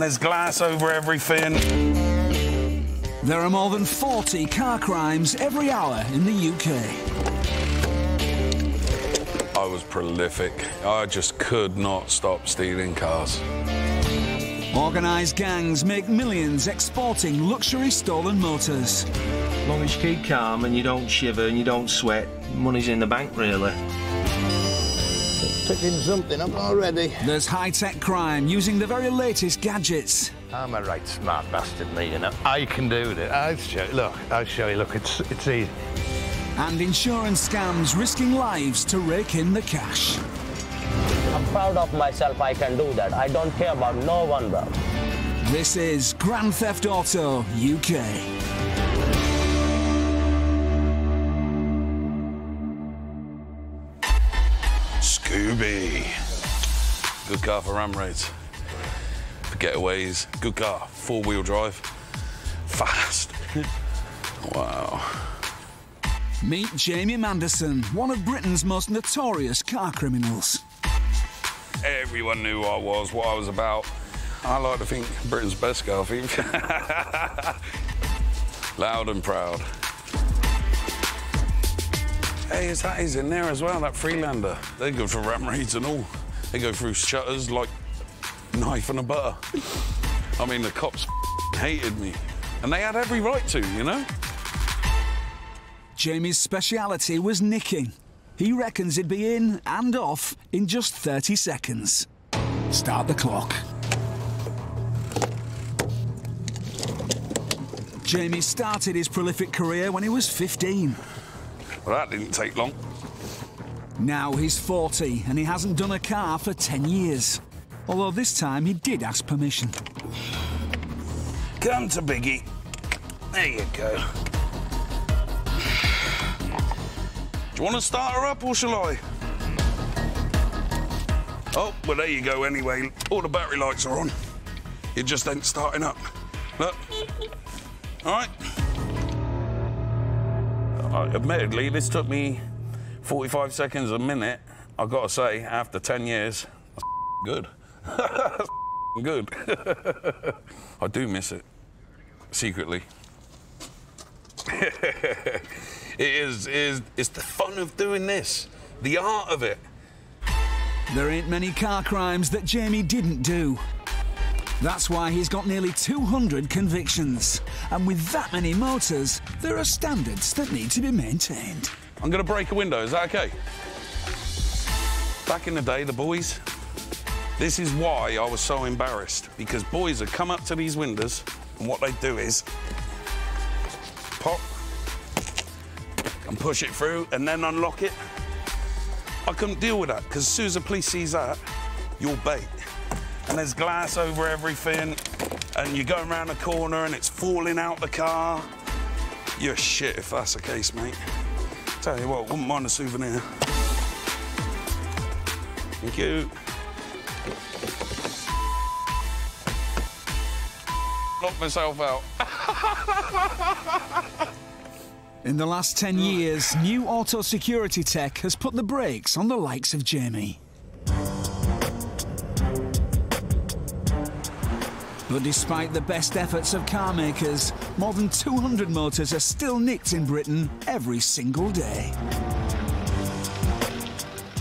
and there's glass over everything. There are more than 40 car crimes every hour in the UK. I was prolific. I just could not stop stealing cars. Organised gangs make millions exporting luxury stolen motors. As long as you keep calm and you don't shiver and you don't sweat, money's in the bank, really. Picking something up already. There's high-tech crime using the very latest gadgets. I'm a right smart bastard, me, you know. I can do this. I'll show you. Look, I'll show you. Look, it's, it's easy. And insurance scams risking lives to rake in the cash. I'm proud of myself, I can do that. I don't care about no one, bro. This is Grand Theft Auto UK. Good car for ram raids. For getaways. Good car. Four wheel drive. Fast. wow. Meet Jamie Manderson, one of Britain's most notorious car criminals. Everyone knew who I was, what I was about. I like to think Britain's best car thief. Loud and proud. Hey, his hat is in there as well, that Freelander. They go for ram raids and all. They go through shutters like knife and a butter. I mean, the cops hated me. And they had every right to, you know? Jamie's speciality was nicking. He reckons he'd be in and off in just 30 seconds. Start the clock. Jamie started his prolific career when he was 15. Well, that didn't take long. Now he's 40 and he hasn't done a car for 10 years. Although this time he did ask permission. Come to Biggie. There you go. Do you want to start her up or shall I? Oh, well, there you go anyway. All the battery lights are on. It just ain't starting up. Look. All right. Uh, admittedly, this took me 45 seconds a minute. I've got to say, after 10 years, good. Good. I do miss it, secretly. it is, is, it's the fun of doing this, the art of it. There ain't many car crimes that Jamie didn't do. That's why he's got nearly 200 convictions. And with that many motors, there are standards that need to be maintained. I'm going to break a window, is that okay? Back in the day, the boys, this is why I was so embarrassed, because boys would come up to these windows, and what they'd do is pop and push it through and then unlock it. I couldn't deal with that, because as soon as the police sees that, you're bait. And there's glass over everything, and you're going around the corner and it's falling out the car. You're shit if that's the case, mate. Tell you what, wouldn't mind a souvenir. Thank you. Knock myself out. In the last 10 years, new auto security tech has put the brakes on the likes of Jamie. But despite the best efforts of car makers, more than 200 motors are still nicked in Britain every single day.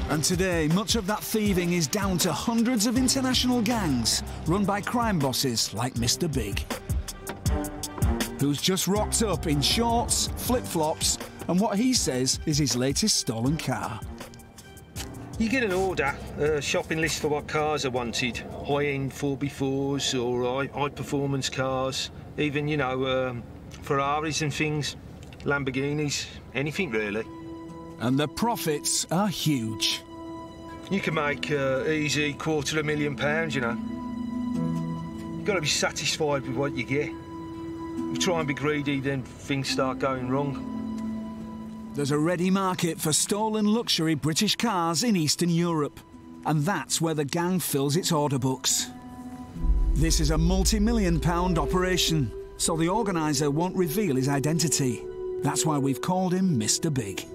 And today, much of that thieving is down to hundreds of international gangs run by crime bosses like Mr. Big, who's just rocked up in shorts, flip-flops, and what he says is his latest stolen car. You get an order, a shopping list for what cars are wanted. High-end 4x4s or high-performance cars. Even, you know, um, Ferraris and things. Lamborghinis. Anything, really. And the profits are huge. You can make uh, easy quarter of a million pounds, you know. You've got to be satisfied with what you get. If you try and be greedy, then things start going wrong. There's a ready market for stolen luxury British cars in Eastern Europe. And that's where the gang fills its order books. This is a multi-million pound operation, so the organiser won't reveal his identity. That's why we've called him Mr. Big.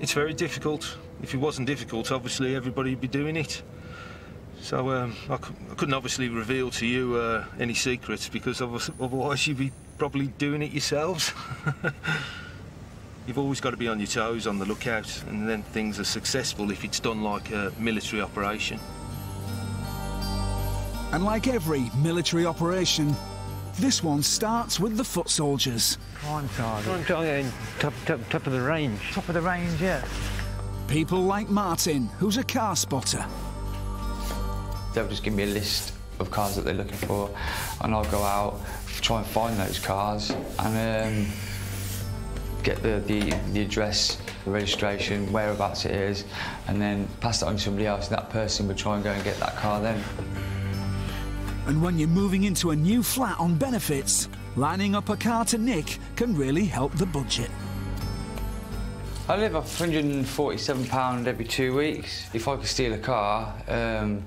It's very difficult. If it wasn't difficult, obviously everybody would be doing it. So um, I, I couldn't obviously reveal to you uh, any secrets because otherwise you'd be probably doing it yourselves. You've always got to be on your toes, on the lookout, and then things are successful if it's done like a military operation. And like every military operation, this one starts with the foot soldiers. Prime target. I'm top, top, top of the range. Top of the range, yeah. People like Martin, who's a car spotter. They'll just give me a list of cars that they're looking for, and I'll go out, try and find those cars, and um, get the, the, the address, the registration, whereabouts it is, and then pass it on to somebody else, and that person would try and go and get that car then. And when you're moving into a new flat on benefits, lining up a car to nick can really help the budget. I live off £147 every two weeks. If I could steal a car um,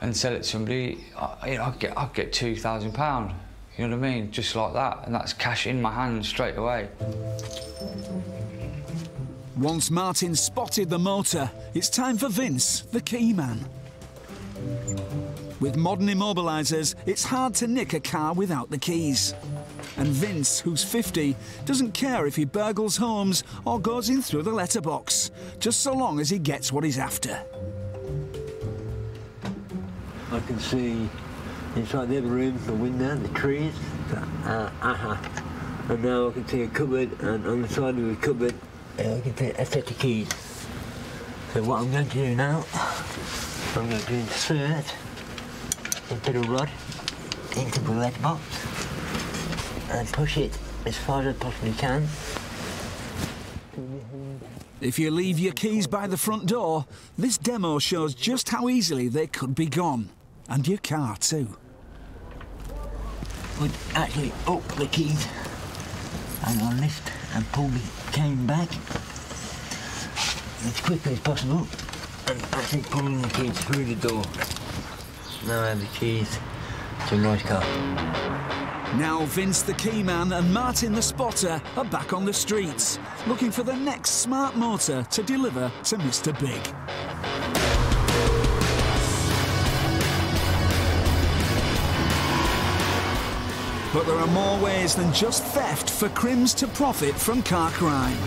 and sell it to somebody, I, you know, I'd get, I'd get £2,000. You know what I mean? Just like that. And that's cash in my hand straight away. Once Martin spotted the motor, it's time for Vince, the key man. With modern immobilisers, it's hard to nick a car without the keys. And Vince, who's 50, doesn't care if he burgles homes or goes in through the letterbox, just so long as he gets what he's after. I can see inside the other room, the window, the trees. Uh, uh-huh. And now I can see a cupboard, and on the side of the cupboard, uh, I can see a set of keys. So what I'm going to do now, I'm going to insert into the rod, into the red box and push it as far as I possibly can. If you leave your keys by the front door, this demo shows just how easily they could be gone. And your car too. We'd actually up the keys and I'll lift and pull the cane back as quickly as possible and actually pulling the keys through the door. Now I have the keys to my car. Now Vince the key man and Martin the spotter are back on the streets, looking for the next smart motor to deliver to Mr. Big. But there are more ways than just theft for Crims to profit from car crime.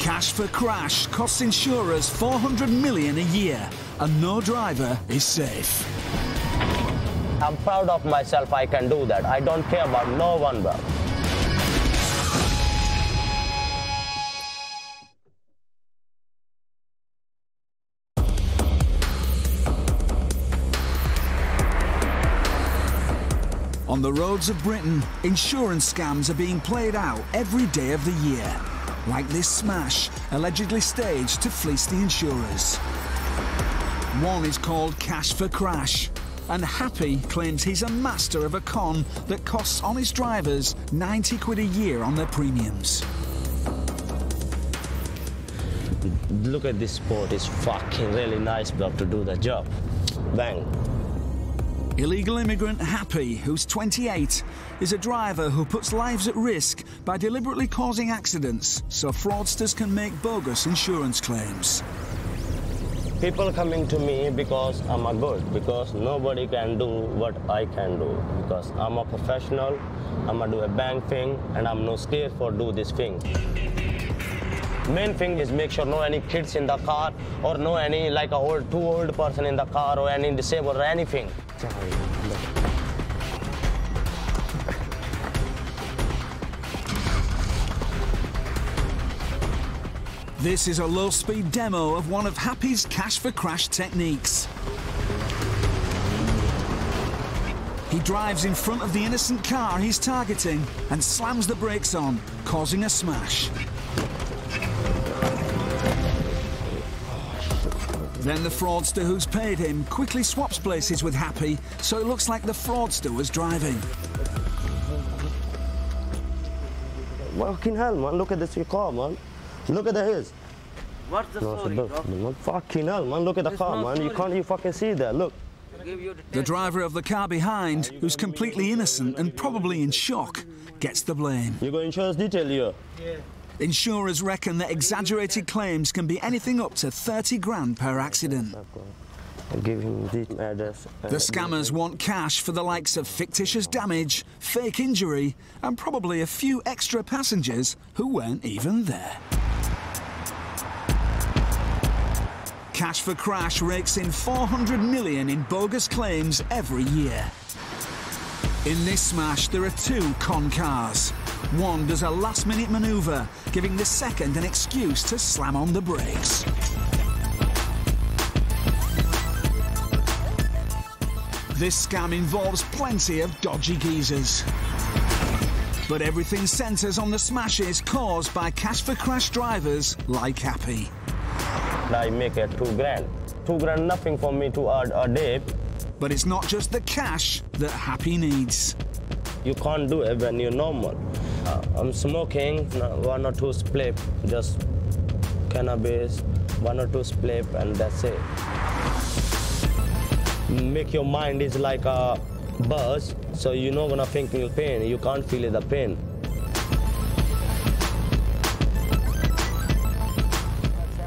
Cash for Crash costs insurers 400 million a year, and no driver is safe. I'm proud of myself, I can do that. I don't care about no one, bro. On the roads of Britain, insurance scams are being played out every day of the year. Like this smash, allegedly staged to fleece the insurers. One is called Cash for Crash, and Happy claims he's a master of a con that costs honest drivers 90 quid a year on their premiums. Look at this sport, it's fucking really nice, bro, to do the job. Bang. Illegal immigrant Happy, who's 28, is a driver who puts lives at risk by deliberately causing accidents so fraudsters can make bogus insurance claims. People coming to me because I'm a good, because nobody can do what I can do. Because I'm a professional, I'm gonna do a bank thing, and I'm no scared for do this thing. Main thing is make sure no any kids in the car or no any like a old too old person in the car or any disabled or anything. This is a low-speed demo of one of Happy's cash for crash techniques. He drives in front of the innocent car he's targeting and slams the brakes on, causing a smash. Then the fraudster who's paid him quickly swaps places with Happy, so it looks like the fraudster was driving. Fucking hell, man! Look at this car, man. Look at the his. What's the No, story, look, bro? man. Fucking hell, man! Look at the There's car, no man. You can't you fucking see that? Look. The The driver of the car behind, who's completely innocent and probably in shock, gets the blame. You got insurance detail here. Insurers reckon that exaggerated claims can be anything up to 30 grand per accident. The scammers want cash for the likes of fictitious damage, fake injury, and probably a few extra passengers who weren't even there. Cash for Crash rakes in 400 million in bogus claims every year. In this smash, there are two con cars. One does a last minute manoeuvre, giving the second an excuse to slam on the brakes. This scam involves plenty of dodgy geezers. But everything centres on the smashes caused by cash for crash drivers like Happy. I make it two grand. Two grand nothing for me to earn a day. But it's not just the cash that Happy needs. You can't do it when you're normal. Uh, I'm smoking one or two spliff, just cannabis, one or two spliff, and that's it. Make your mind is like a buzz, so you're not gonna think in pain. You can't feel the pain.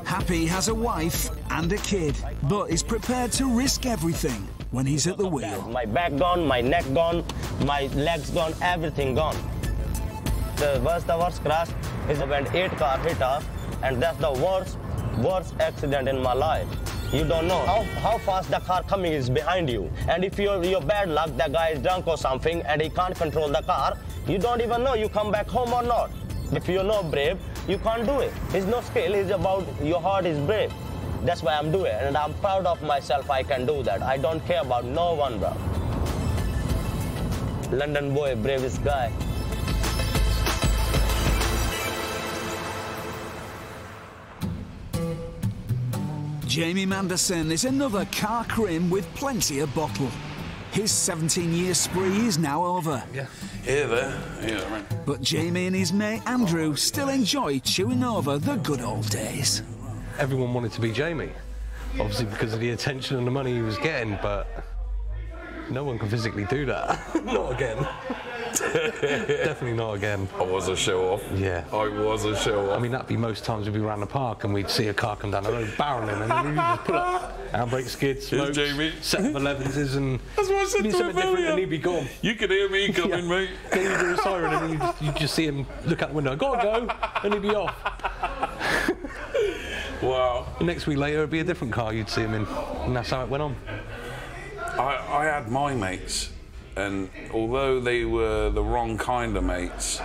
Happy has a wife and a kid, but is prepared to risk everything when he's at the wheel. My back gone, my neck gone, my legs gone, everything gone. The worst, the worst crash is when eight car hit us, and that's the worst, worst accident in my life. You don't know how, how fast the car coming is behind you. And if you're, you're bad luck, the guy is drunk or something, and he can't control the car, you don't even know you come back home or not. If you're not brave, you can't do it. It's no skill, it's about your heart is brave. That's why I'm doing it, and I'm proud of myself I can do that. I don't care about no one, bro. London boy, bravest guy. Jamie Manderson is another car crim with plenty of bottle. His 17-year spree is now over. Yeah. Here, there. Yeah, right. But Jamie and his mate Andrew still enjoy chewing over the good old days. Everyone wanted to be Jamie, obviously because of the attention and the money he was getting, but no one can physically do that. not again. Definitely not again. I was a show off. Yeah. I was a show off. I mean, that'd be most times we'd be around the park and we'd see a car come down the road barreling and then we'd just pull up, handbrake skid, smokes, Jamie. set of 11s and That's what I said to something different and he'd be gone. You could hear me coming, mate. Then do a siren and then you just, you just see him look out the window, gotta go, and he'd be off. Wow. The next week later, it'd be a different car you'd see him in, and that's how it went on. I, I had my mates, and although they were the wrong kind of mates,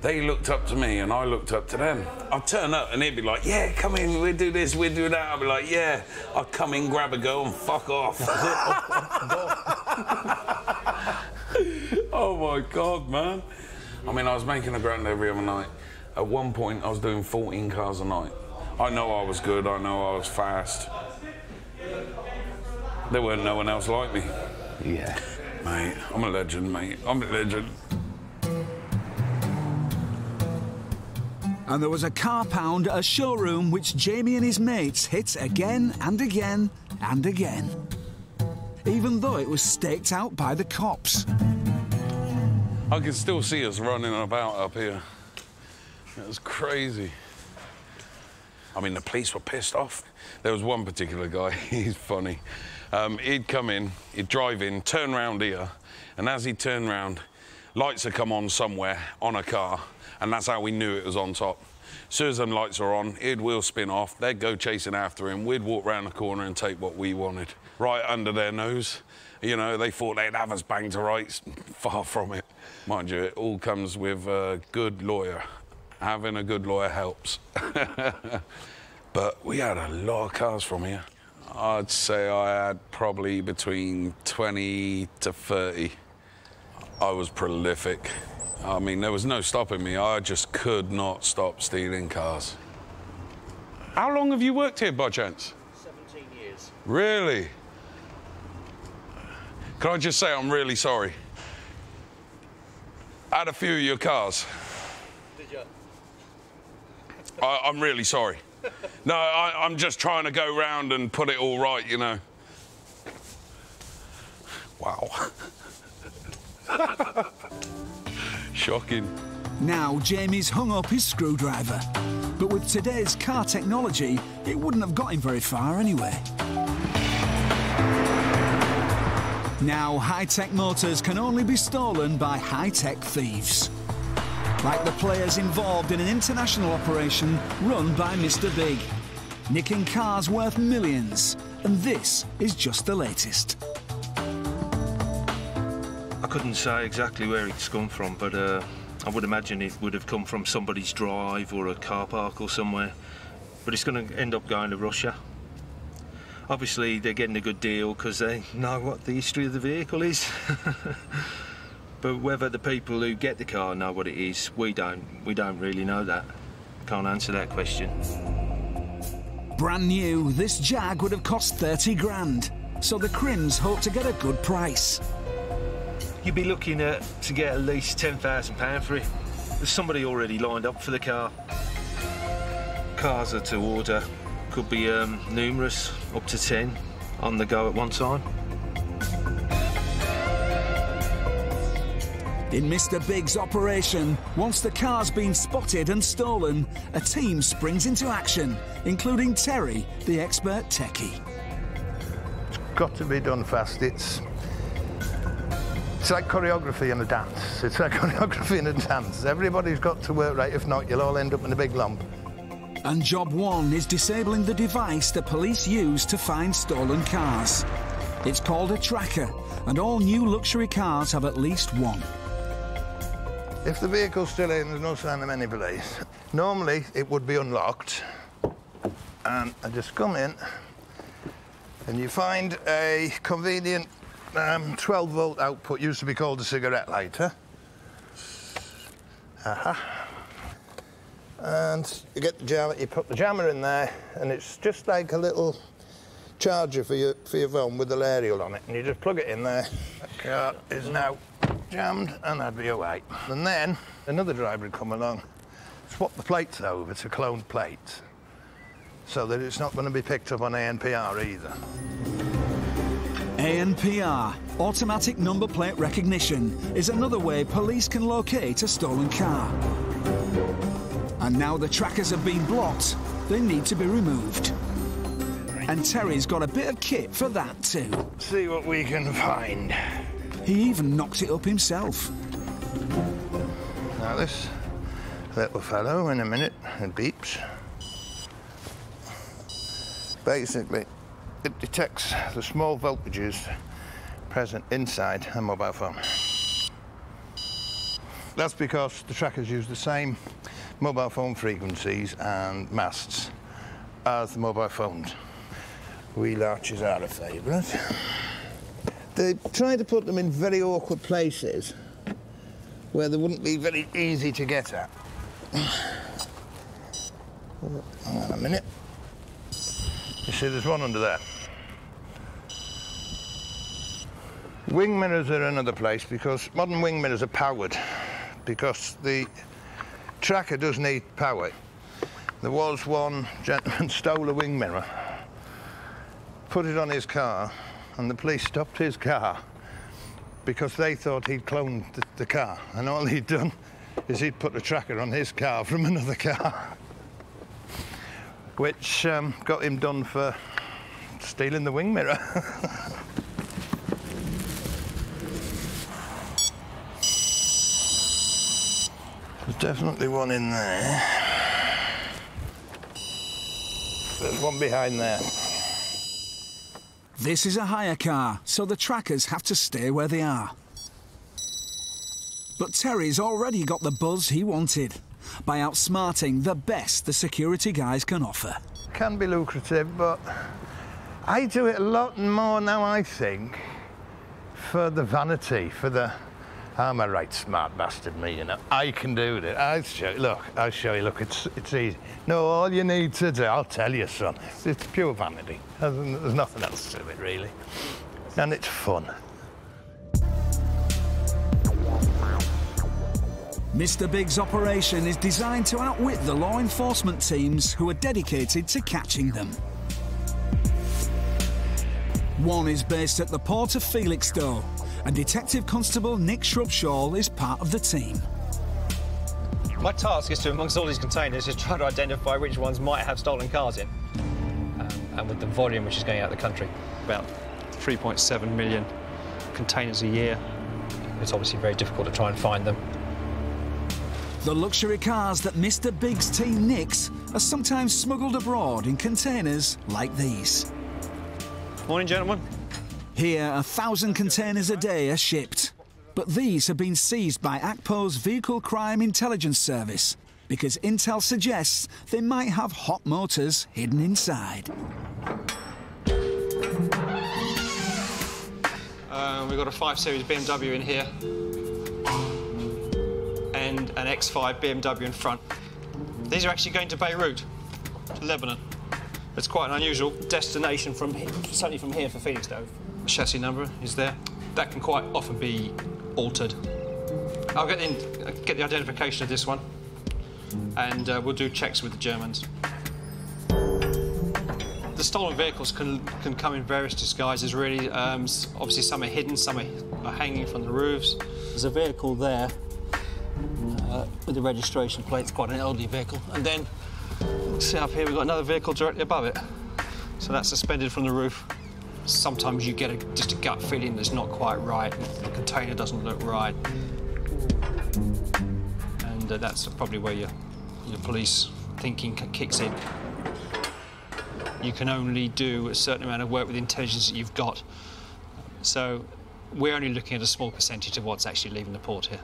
they looked up to me and I looked up to them. I'd turn up and they'd be like, Yeah, come in, we'll do this, we'll do that. I'd be like, Yeah, I'd come in, grab a go, and fuck off. oh my God, man. I mean, I was making a grand every other night. At one point, I was doing 14 cars a night. I know I was good, I know I was fast. There weren't no one else like me. Yeah. Mate, I'm a legend, mate. I'm a legend. And there was a car pound at a showroom which Jamie and his mates hit again and again and again. Even though it was staked out by the cops. I can still see us running about up here. It was crazy. I mean, the police were pissed off. There was one particular guy, he's funny. Um, he'd come in, he'd drive in, turn round here, and as he turned round, lights had come on somewhere on a car, and that's how we knew it was on top. As soon as them lights are on, he'd wheel spin off, they'd go chasing after him, we'd walk round the corner and take what we wanted, right under their nose. You know, they thought they'd have us banged to rights. Far from it. Mind you, it all comes with a good lawyer. Having a good lawyer helps. but we had a lot of cars from here. I'd say I had probably between 20 to 30. I was prolific. I mean, there was no stopping me. I just could not stop stealing cars. How long have you worked here, by chance? 17 years. Really? Can I just say I'm really sorry? I had a few of your cars. Did you? I, I'm really sorry. No, I, I'm just trying to go round and put it all right, you know. Wow. Shocking. Now Jamie's hung up his screwdriver. But with today's car technology, it wouldn't have got him very far anyway. Now high-tech motors can only be stolen by high-tech thieves. Like the players involved in an international operation run by Mr Big. Nicking cars worth millions. And this is just the latest. I couldn't say exactly where it's come from, but uh, I would imagine it would have come from somebody's drive or a car park or somewhere. But it's going to end up going to Russia. Obviously, they're getting a good deal because they know what the history of the vehicle is. but whether the people who get the car know what it is, we don't. We don't really know that. Can't answer that question. Brand new, this Jag would have cost 30 grand. So the Crims hope to get a good price. You'd be looking at to get at least ten thousand pound for it. There's somebody already lined up for the car. Cars are to order. Could be um, numerous, up to ten on the go at one time. In Mr. Big's operation, once the car's been spotted and stolen, a team springs into action, including Terry, the expert techie. It's got to be done fast. It's it's like choreography in a dance. It's like choreography in a dance. Everybody's got to work right. If not, you'll all end up in a big lump. And job one is disabling the device the police use to find stolen cars. It's called a tracker, and all new luxury cars have at least one. If the vehicle's still in, there's no sign of any police. Normally, it would be unlocked. And I just come in, and you find a convenient um, 12 volt output, used to be called a cigarette lighter. Aha. And you get the jammer, you put the jammer in there, and it's just like a little charger for your, for your phone with the Larial on it. And you just plug it in there. The car is now jammed, and that'd be right. And then another driver would come along, swap the plates over to cloned plates, so that it's not going to be picked up on ANPR either. ANPR, automatic number plate recognition, is another way police can locate a stolen car. And now the trackers have been blocked, they need to be removed. And Terry's got a bit of kit for that too. See what we can find. He even knocked it up himself. Now this little fellow, in a minute, it beeps. Basically, it detects the small voltages present inside a mobile phone. That's because the trackers use the same mobile phone frequencies and masts as the mobile phones. Wheel arches are a favourite. They try to put them in very awkward places where they wouldn't be very easy to get at. Hang on a minute. You see, there's one under there. Wing mirrors are another place because modern wing mirrors are powered because the tracker does need power. There was one gentleman stole a wing mirror, put it on his car, and the police stopped his car because they thought he'd cloned the, the car. And all he'd done is he'd put a tracker on his car from another car, which um, got him done for stealing the wing mirror. There's definitely one in there. There's one behind there. This is a hire car, so the trackers have to stay where they are. But Terry's already got the buzz he wanted by outsmarting the best the security guys can offer. Can be lucrative, but I do it a lot more now, I think, for the vanity, for the I'm a right smart bastard, me, you know. I can do this. I'll show you. Look, I'll show you. Look, it's, it's easy. No, all you need to do, I'll tell you, son, it's pure vanity. There's nothing else to it, really. And it's fun. Mr. Big's operation is designed to outwit the law enforcement teams who are dedicated to catching them. One is based at the port of Felixstowe, and Detective Constable Nick Shrubshaw is part of the team. My task is to, amongst all these containers, is try to identify which ones might have stolen cars in. Um, and with the volume which is going out of the country, about 3.7 million containers a year, it's obviously very difficult to try and find them. The luxury cars that Mr. Big's team nicks are sometimes smuggled abroad in containers like these. Morning, gentlemen. Here, a thousand containers a day are shipped. But these have been seized by ACPO's Vehicle Crime Intelligence Service because intel suggests they might have hot motors hidden inside. Uh, we've got a 5 Series BMW in here and an X5 BMW in front. These are actually going to Beirut, to Lebanon. It's quite an unusual destination from here, certainly from here for Felixstowe. Chassis number is there. That can quite often be altered. I'll get, get the identification of this one and uh, we'll do checks with the Germans. The stolen vehicles can, can come in various disguises, really. Um, obviously, some are hidden, some are, are hanging from the roofs. There's a vehicle there uh, with the registration plate. It's quite an elderly vehicle. And then, see up here, we've got another vehicle directly above it. So that's suspended from the roof. Sometimes you get a, just a gut feeling that's not quite right. The container doesn't look right. And uh, that's probably where your, your police thinking kicks in. You can only do a certain amount of work with the intelligence that you've got. So we're only looking at a small percentage of what's actually leaving the port here.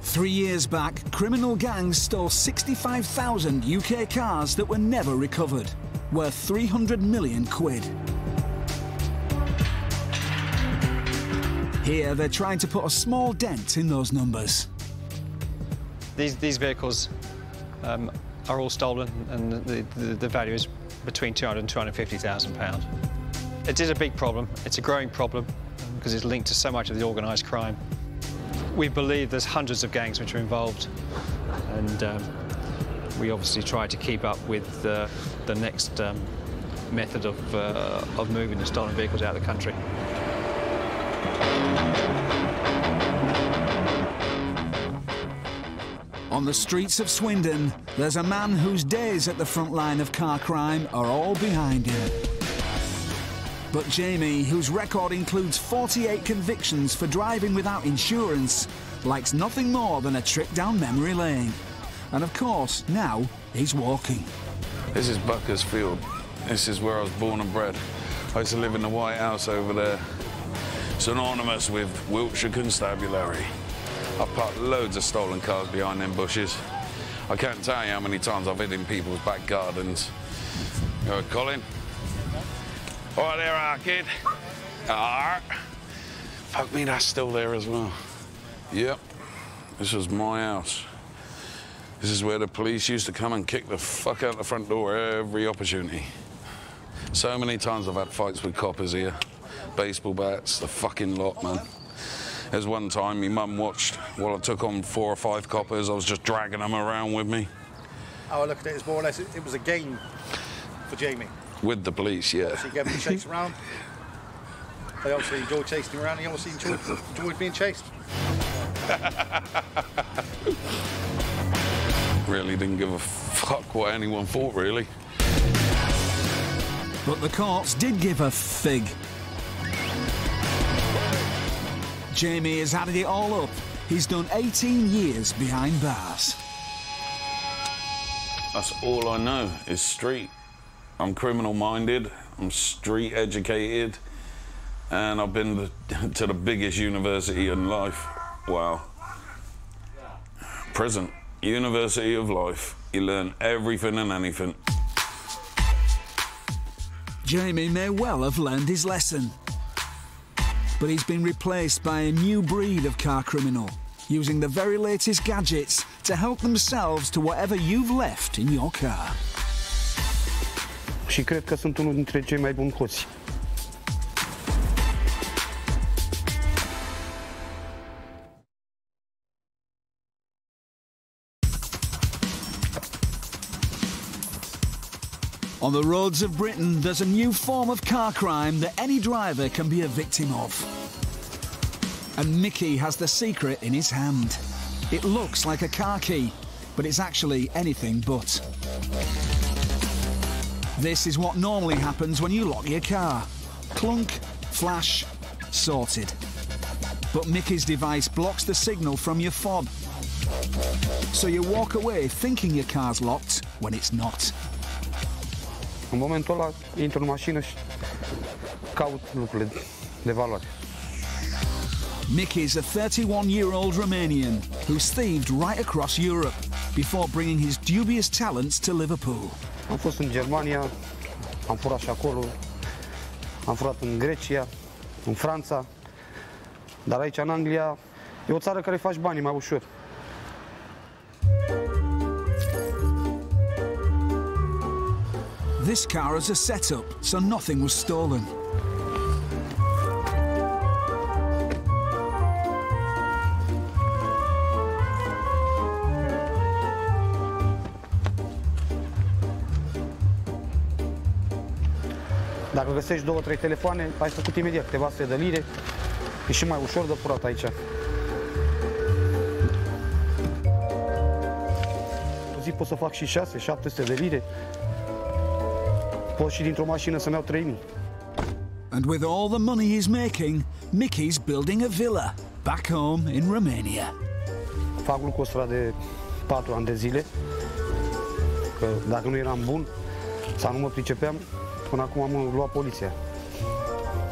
Three years back, criminal gangs stole 65,000 UK cars that were never recovered, worth 300 million quid. Here, they're trying to put a small dent in those numbers. These, these vehicles um, are all stolen, and the, the, the value is between 200 and 250,000 pounds. It is a big problem. It's a growing problem because it's linked to so much of the organised crime. We believe there's hundreds of gangs which are involved, and um, we obviously try to keep up with uh, the next um, method of, uh, of moving the stolen vehicles out of the country. On the streets of Swindon, there's a man whose days at the front line of car crime are all behind him. But Jamie, whose record includes 48 convictions for driving without insurance, likes nothing more than a trip down memory lane. And of course, now he's walking. This is Buckersfield. This is where I was born and bred. I used to live in the White House over there. Synonymous with Wiltshire Constabulary. I've parked loads of stolen cars behind them bushes. I can't tell you how many times I've hid in people's back gardens. You know, Colin? All right there, our kid. Ah. Fuck me, that's still there as well. Yep. This is my house. This is where the police used to come and kick the fuck out the front door every opportunity. So many times I've had fights with coppers here. Baseball bats, the fucking lot, man. There's one time my mum watched while I took on four or five coppers. I was just dragging them around with me. How I look at it is more or less it, it was a game for Jamie. With the police, yeah. So you gave him a chase around. They obviously enjoyed chasing him around. He obviously enjoyed, enjoyed being chased. really didn't give a fuck what anyone thought, really. But the courts did give a fig. Jamie has added it all up. He's done 18 years behind bars. That's all I know is street. I'm criminal minded, I'm street educated, and I've been to the biggest university in life. Wow. Prison. University of life. You learn everything and anything. Jamie may well have learned his lesson. But he's been replaced by a new breed of car criminal, using the very latest gadgets to help themselves to whatever you've left in your car. Și cred că sunt unul dintre cei mai buni hoți. On the roads of Britain, there's a new form of car crime that any driver can be a victim of. And Mickey has the secret in his hand. It looks like a car key, but it's actually anything but. This is what normally happens when you lock your car. Clunk, flash, sorted. But Mickey's device blocks the signal from your fob. So you walk away thinking your car's locked when it's not. În momentul ăla intru în mașină și caut lucrurile de valoare. Mickey's a 31 year old Romanian who's thieved right across Europe before bringing his dubious talents to Liverpool. Am fost în Germania, am furat și acolo, am furat în Grecia, în Franța, dar aici în Anglia e o țară care faci banii mai ușor. This car is a setup, so nothing was stolen. Dacă găsești două, trei telefoane, ai făcut imediat câteva sute de lire, e și mai ușor de furat aici. O zi pot să fac și 6, 700 de lire. Pot și dintr-o mașină să-mi iau 3000. And with all the money he's making, Mickey's building a villa back home in Romania. Fac lucrul ăsta de 4 ani de zile, că dacă nu eram bun sau nu mă pricepeam, până acum am luat poliția.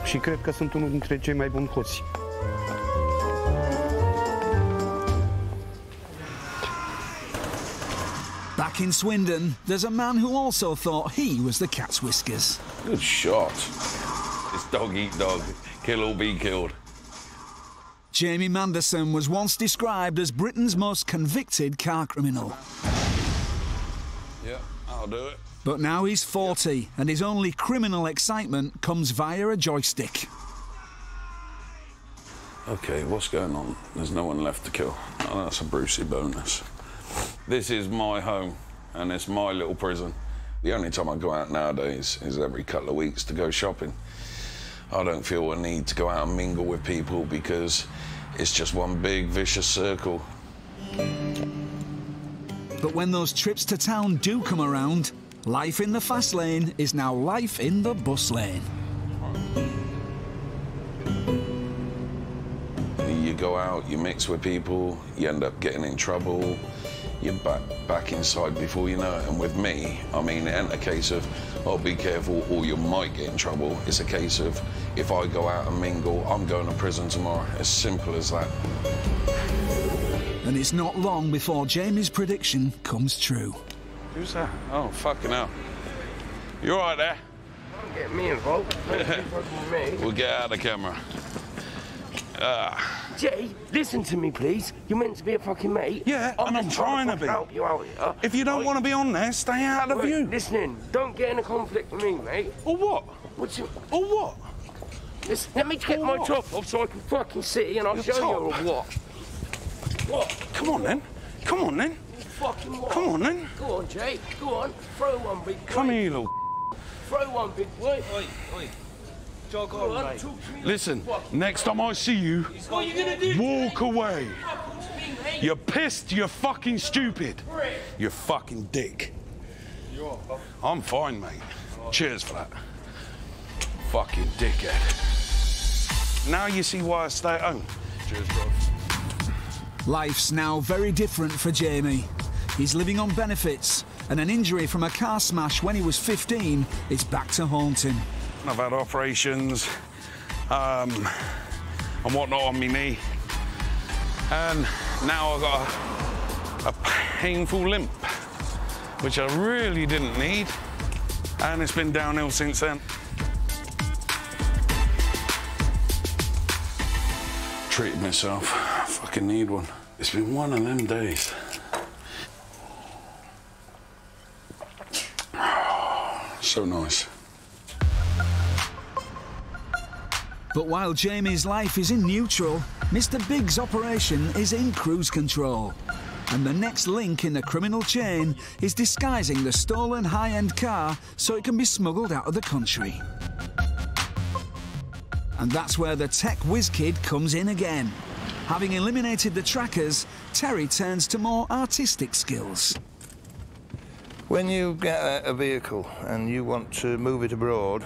Și cred că sunt unul dintre cei mai buni hoți. Back in Swindon, there's a man who also thought he was the cat's whiskers. Good shot. It's dog eat dog. Kill or be killed. Jamie Manderson was once described as Britain's most convicted car criminal. Yeah, I'll do it. But now he's 40 and his only criminal excitement comes via a joystick. Okay, what's going on? There's no one left to kill. Oh, that's a Brucey bonus. This is my home, and it's my little prison. The only time I go out nowadays is every couple of weeks to go shopping. I don't feel a need to go out and mingle with people because it's just one big vicious circle. But when those trips to town do come around, life in the fast lane is now life in the bus lane. You go out, you mix with people, you end up getting in trouble, you're back, back inside before you know it. And with me, I mean, it ain't a case of, oh, be careful or you might get in trouble. It's a case of, if I go out and mingle, I'm going to prison tomorrow. As simple as that. And it's not long before Jamie's prediction comes true. Who's that? Oh, fucking hell. You all right there? Don't get me involved. Don't be fucking me. We'll get out of the camera. Ah. Jay, listen to me, please. You're meant to be a fucking mate. Yeah, and I'm trying to fucking be. help you out here. If you don't want to be on there, stay out of Wait, view. Listening, don't get in a conflict with me, mate. Or what? What's you? Or what? Listen, let me get Or my what? top off so I can fucking see and I'll Your show top? you or what. What? Come on then. Come on then. Fucking what? Come on then. Go on, Jay. Go on. Throw one, big boy. Come here, little. Throw one, big boy. Oi, oi. Jog Go on, on, mate. talk to me. Listen, next time I see you, What are you gonna do? walk away. Talk to me, mate. You're pissed, you're fucking stupid. You're fucking dick. You are, pal. I'm fine, mate. Cheers for that. Fucking dickhead. Now you see why I stay at home. Cheers, bro. Life's now very different for Jamie. He's living on benefits, and an injury from a car smash when he was 15 is back to haunt him. I've had operations um, and whatnot on my knee. And now I've got a, a painful limp, which I really didn't need. And it's been downhill since then. Treated myself. I Fucking need one. It's been one of them days. So nice. But while Jamie's life is in neutral, Mr. Big's operation is in cruise control. And the next link in the criminal chain is disguising the stolen high end car so it can be smuggled out of the country. And that's where the tech whiz kid comes in again. Having eliminated the trackers, Terry turns to more artistic skills. When you get a vehicle and you want to move it abroad,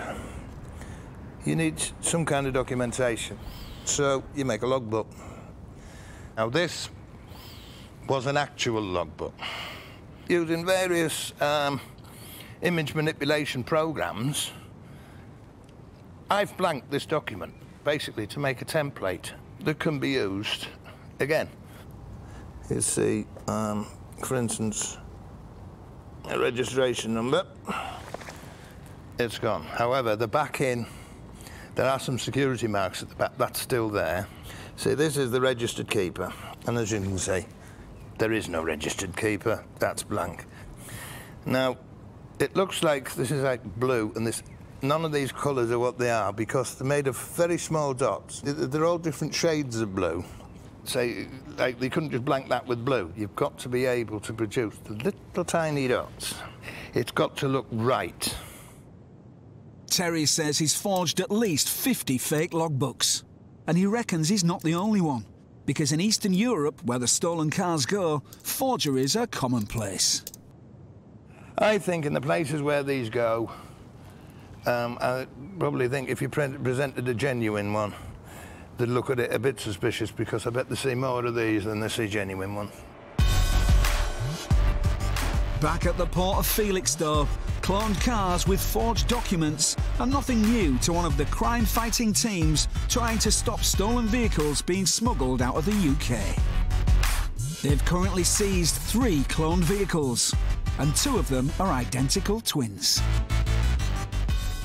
you need some kind of documentation. So you make a logbook. Now this was an actual logbook. Using various um, image manipulation programs, I've blanked this document basically to make a template that can be used again. You see, um, for instance, a registration number. It's gone. However, the back in, there are some security marks at the back. That's still there. See, this is the registered keeper. And as you can see, there is no registered keeper. That's blank. Now, it looks like this is like blue, and this none of these colours are what they are because they're made of very small dots. They're all different shades of blue. Say, like they couldn't just blank that with blue. You've got to be able to produce the little tiny dots. It's got to look right. Terry says he's forged at least 50 fake logbooks. And he reckons he's not the only one. Because in Eastern Europe, where the stolen cars go, forgeries are commonplace. I think in the places where these go, um, I probably think if you pre presented a genuine one, they'd look at it a bit suspicious because I bet they see more of these than they see genuine ones. Back at the port of Felixstowe, cloned cars with forged documents are nothing new to one of the crime-fighting teams trying to stop stolen vehicles being smuggled out of the UK. They've currently seized three cloned vehicles, and two of them are identical twins.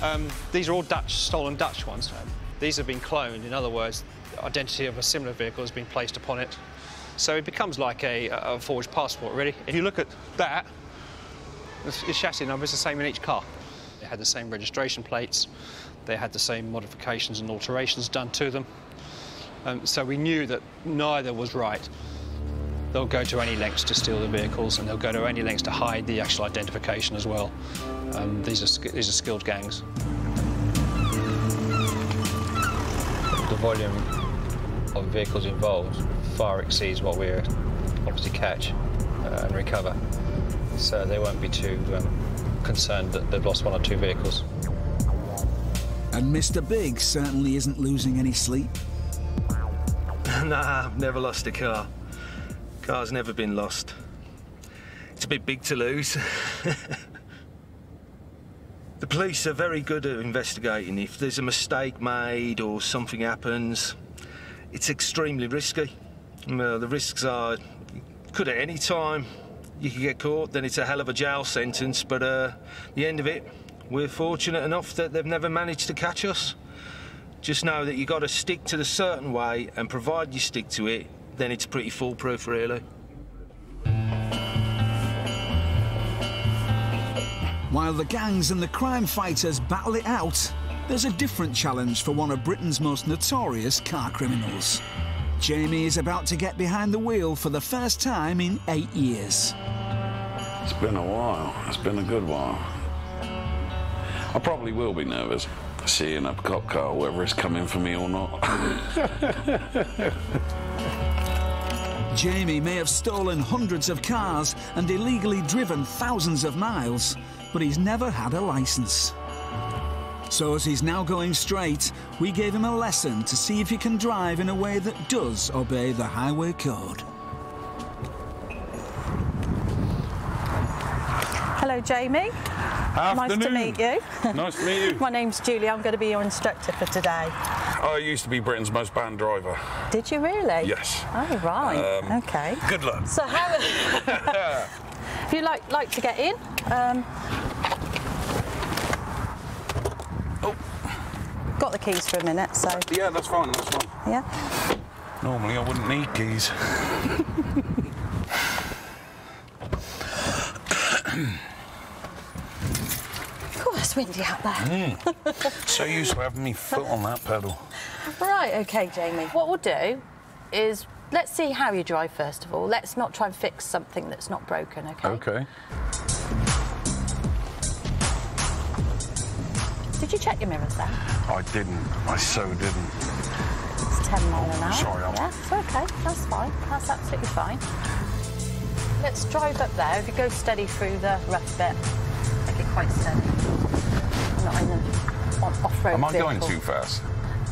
Um, these are all Dutch, stolen Dutch ones. These have been cloned. In other words, the identity of a similar vehicle has been placed upon it. So it becomes like a, a forged passport, really. If you look at that, the chassis number is the same in each car. They had the same registration plates. They had the same modifications and alterations done to them. Um, so we knew that neither was right. They'll go to any lengths to steal the vehicles, and they'll go to any lengths to hide the actual identification as well. Um, these are these are skilled gangs. The volume of vehicles involved far exceeds what we're obviously catch uh, and recover. So they won't be too um, concerned that they've lost one or two vehicles. And Mr. Big certainly isn't losing any sleep. nah, I've never lost a car. Car's never been lost. It's a bit big to lose. the police are very good at investigating. If there's a mistake made or something happens, it's extremely risky. Well, the risks are, could at any time you could get caught, then it's a hell of a jail sentence, but uh, the end of it, we're fortunate enough that they've never managed to catch us. Just know that you've got to stick to the certain way, and provide you stick to it, then it's pretty foolproof, really. While the gangs and the crime fighters battle it out, there's a different challenge for one of Britain's most notorious car criminals. Jamie is about to get behind the wheel for the first time in eight years. It's been a while. It's been a good while. I probably will be nervous seeing a cop car, whether it's coming for me or not. Jamie may have stolen hundreds of cars and illegally driven thousands of miles, but he's never had a license. So as he's now going straight, we gave him a lesson to see if he can drive in a way that does obey the highway code. Hello, Jamie. Afternoon. Nice to meet you. Nice to meet you. My name's Julie. I'm going to be your instructor for today. I used to be Britain's most banned driver. Did you really? Yes. Oh, right. Um, okay. Good luck. So how... if you like like to get in, um... Got the keys for a minute, so... Yeah, that's fine, that's fine. Yeah? Normally I wouldn't need keys. Oh, it's windy out there. Mm. so used to having me foot on that pedal. Right, okay, Jamie. What we'll do is let's see how you drive first of all. Let's not try and fix something that's not broken, okay? Okay. Did you check your mirrors then? I didn't. I so didn't. It's 10 mile an hour. Sorry, I'm- Yeah, it's okay. That's fine. That's absolutely fine. Let's drive up there. If you go steady through the rough bit, make it quite steady. Not in the on off-road Am I vehicle. going too fast?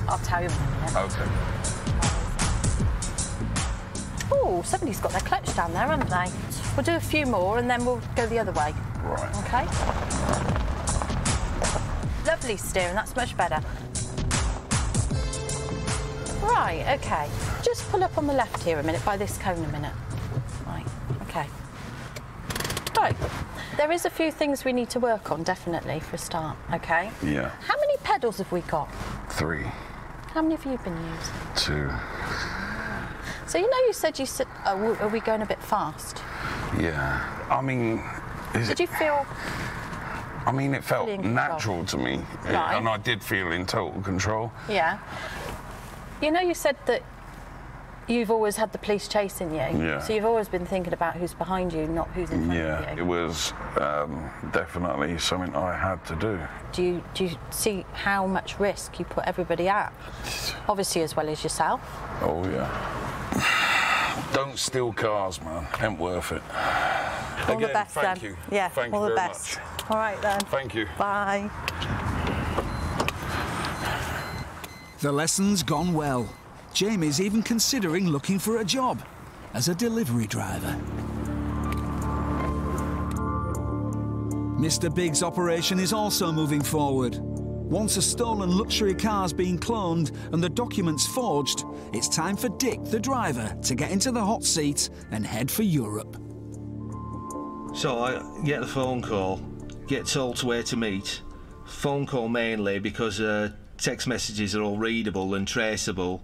I'll tell you in a minute. Okay. Oh, somebody's got their clutch down there, haven't they? We'll do a few more and then we'll go the other way. Right. Okay. Lovely steering, that's much better. Right, okay. Just pull up on the left here a minute, by this cone a minute. Right, okay. Right, there is a few things we need to work on, definitely, for a start, okay? Yeah. How many pedals have we got? Three, How many have you been using? two. So, you know, you said you said, oh, are we going a bit fast? Yeah. I mean, is Did it, you feel I mean, it felt Fully in control. natural to me, Right. and I did feel in total control. Yeah. You know, you said that you've always had the police chasing you. Yeah. So you've always been thinking about who's behind you, not who's in front Yeah, of you. Yeah. It was um, definitely something I had to do. Do you do you see how much risk you put everybody at? Obviously, as well as yourself. Oh yeah. Don't steal cars, man. Ain't worth it. all Again, the best thank then. you. Yeah. Thank all you the very best. much. All right then. Thank you. Bye. The lesson's gone well. Jamie's even considering looking for a job as a delivery driver. Mr. Big's operation is also moving forward. Once a stolen luxury car's been cloned and the documents forged, it's time for Dick, the driver, to get into the hot seat and head for Europe. So I get the phone call, get told where to meet. Phone call mainly because uh, text messages are all readable and traceable.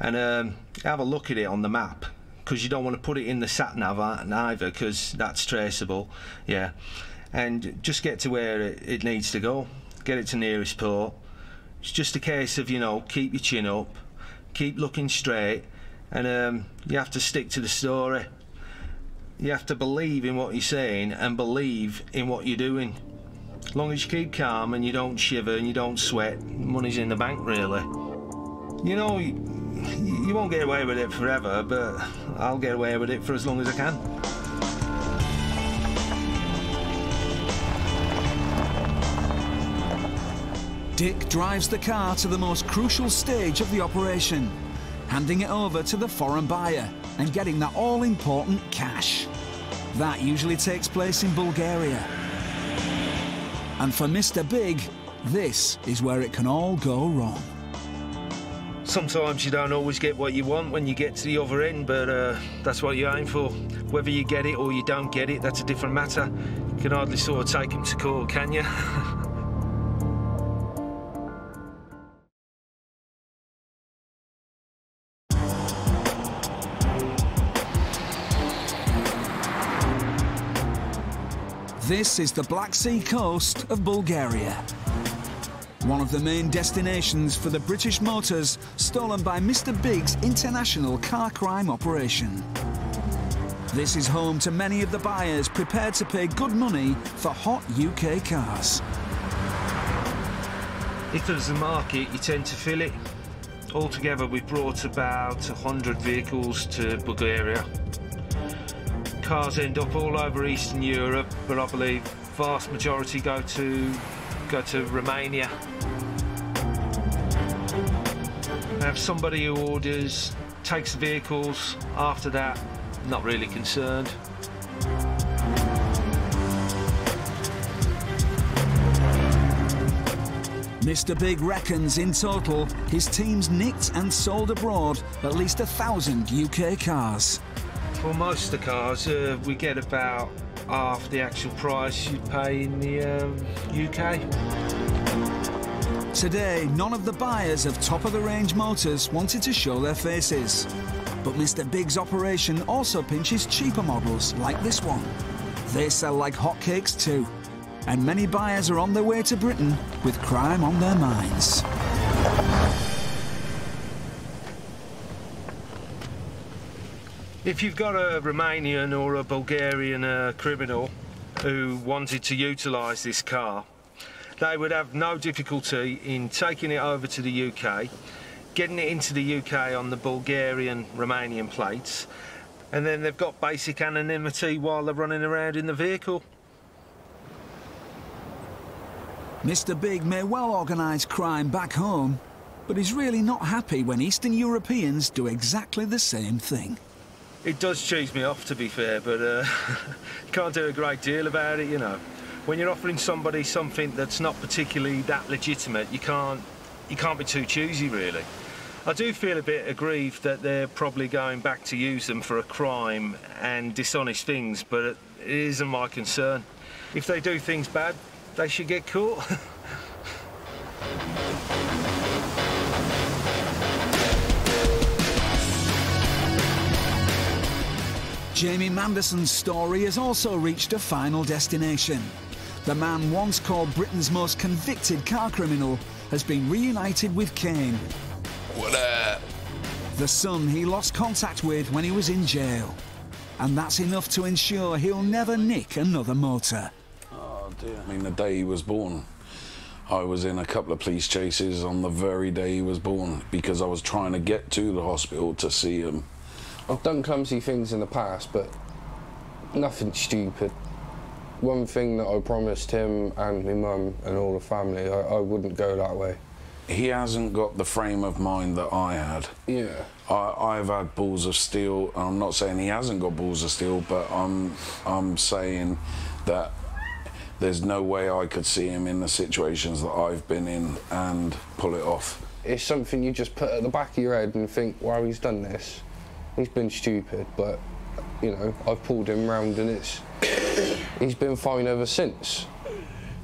And um, have a look at it on the map because you don't want to put it in the sat nav uh, either because that's traceable. Yeah. And just get to where it, it needs to go. Get it to nearest port. It's just a case of, you know, keep your chin up, keep looking straight, and um, you have to stick to the story. You have to believe in what you're saying and believe in what you're doing. As long as you keep calm and you don't shiver and you don't sweat, money's in the bank, really. You know, you, you won't get away with it forever, but I'll get away with it for as long as I can. Dick drives the car to the most crucial stage of the operation, handing it over to the foreign buyer and getting that all important cash. That usually takes place in Bulgaria. And for Mr. Big, this is where it can all go wrong. Sometimes you don't always get what you want when you get to the other end, but uh, that's what you aim for. Whether you get it or you don't get it, that's a different matter. You can hardly sort of take him to court, can you? This is the Black Sea coast of Bulgaria. One of the main destinations for the British motors stolen by Mr. Big's international car crime operation. This is home to many of the buyers prepared to pay good money for hot UK cars. If there's a market, you tend to fill it. Altogether, we've brought about 100 vehicles to Bulgaria. Cars end up all over Eastern Europe, but I believe vast majority go to go to Romania. I have somebody who orders, takes the vehicles. After that, not really concerned. Mr. Big reckons in total his team's nicked and sold abroad at least a thousand UK cars. For most of the cars, uh, we get about half the actual price you'd pay in the um, UK. Today, none of the buyers of top of the range motors wanted to show their faces. But Mr. Big's operation also pinches cheaper models like this one. They sell like hotcakes too. And many buyers are on their way to Britain with crime on their minds. If you've got a Romanian or a Bulgarian uh, criminal who wanted to utilise this car, they would have no difficulty in taking it over to the UK, getting it into the UK on the Bulgarian, Romanian plates, and then they've got basic anonymity while they're running around in the vehicle. Mr. Big may well organise crime back home, but he's really not happy when Eastern Europeans do exactly the same thing. It does cheese me off, to be fair, but uh, can't do a great deal about it, you know. When you're offering somebody something that's not particularly that legitimate, you can't, you can't be too choosy, really. I do feel a bit aggrieved that they're probably going back to use them for a crime and dishonest things, but it isn't my concern. If they do things bad, they should get caught. Jamie Manderson's story has also reached a final destination. The man once called Britain's most convicted car criminal has been reunited with Kane. What up? The son he lost contact with when he was in jail. And that's enough to ensure he'll never nick another motor. Oh dear. I mean, the day he was born, I was in a couple of police chases on the very day he was born because I was trying to get to the hospital to see him. I've done clumsy things in the past, but nothing stupid. One thing that I promised him and my mum and all the family, I, I wouldn't go that way. He hasn't got the frame of mind that I had. Yeah. I, I've had balls of steel. and I'm not saying he hasn't got balls of steel, but I'm I'm saying that there's no way I could see him in the situations that I've been in and pull it off. It's something you just put at the back of your head and think, wow, he's done this. He's been stupid, but, you know, I've pulled him round and it's... he's been fine ever since.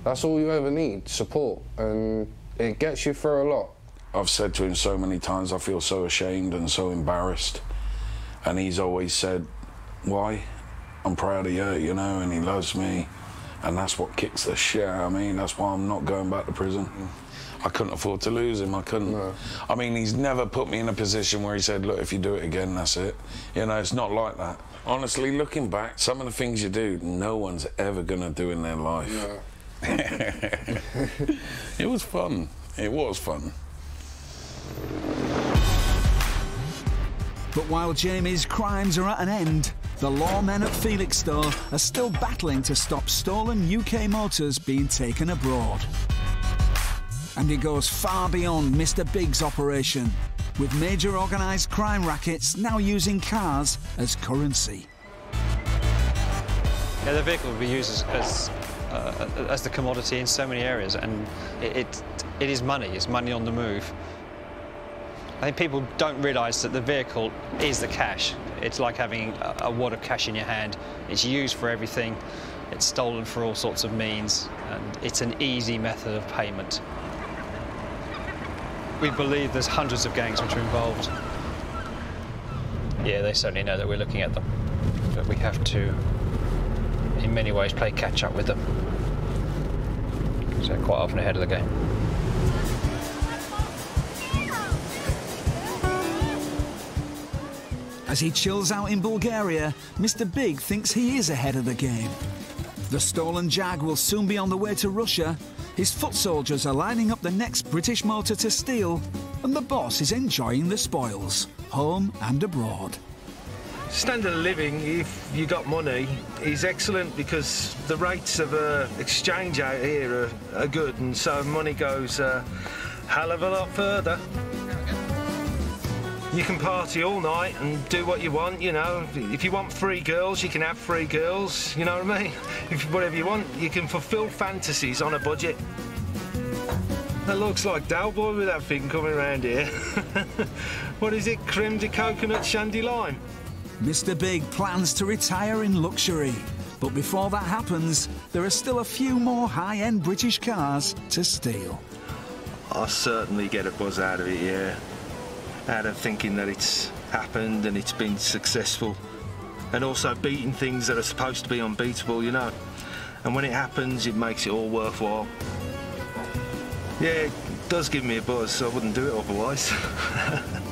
That's all you ever need, support, and it gets you through a lot. I've said to him so many times, I feel so ashamed and so embarrassed. And he's always said, why? I'm proud of you, you know, and he loves me. And that's what kicks the shit out of me. That's why I'm not going back to prison. I couldn't afford to lose him. I couldn't. I mean, he's never put me in a position where he said, look, if you do it again, that's it. You know, it's not like that. Honestly, looking back, some of the things you do, no one's ever going to do in their life. it was fun. It was fun. But while Jamie's crimes are at an end, the lawmen at Felixstowe are still battling to stop stolen UK motors being taken abroad. And it goes far beyond Mr. Big's operation, with major organised crime rackets now using cars as currency. Yeah, the vehicle will be used as, as, uh, as the commodity in so many areas, and it, it, it is money. It's money on the move. I think people don't realise that the vehicle is the cash. It's like having a, a wad of cash in your hand. It's used for everything. It's stolen for all sorts of means, and it's an easy method of payment. We believe there's hundreds of gangs which are involved. Yeah, they certainly know that we're looking at them, but we have to, in many ways, play catch up with them. So quite often ahead of the game. As he chills out in Bulgaria, Mr. Big thinks he is ahead of the game. The stolen Jag will soon be on the way to Russia. His foot soldiers are lining up the next British motor to steal, and the boss is enjoying the spoils, home and abroad. Standard of living, if you got money, is excellent because the rates of uh, exchange out here are, are good, and so money goes a hell of a lot further. You can party all night and do what you want, you know. If you want free girls, you can have free girls, you know what I mean? If whatever you want, you can fulfill fantasies on a budget. That looks like Del Boy with that thing coming around here. what is it? Creme de coconut shandy lime? Mr. Big plans to retire in luxury. But before that happens, there are still a few more high-end British cars to steal. I certainly get a buzz out of it, yeah. Out of thinking that it's happened and it's been successful. And also beating things that are supposed to be unbeatable, you know. And when it happens, it makes it all worthwhile. Yeah, it does give me a buzz, so I wouldn't do it otherwise.